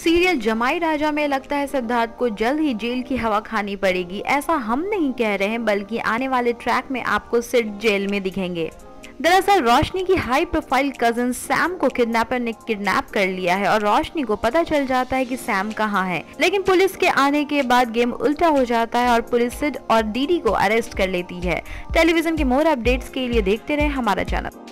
Serial जमाई राजा में लगता है सिद्धार्थ को जल्द ही जेल की हवा खानी पड़ेगी। ऐसा हम नहीं कह रहे हैं, बल्कि आने वाले ट्रैक में आपको सिर्फ़ जेल में दिखेंगे। दरअसल रोशनी की हाई प्रोफ़ाइल कज़न सैम को किडनैपर ने किडनैप कर लिया है और रोशनी को पता चल जाता है कि सैम कहाँ है। लेकिन पुलिस के आने के बाद गेम उल्टा हो जाता है और पुलिस सिड और दीदी को अरेस्ट कर लेती है। टेलीविज़न के मोर अपडेट्स के लिए देखते रहे हमारा चैनल